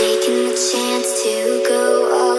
Taking the chance to go all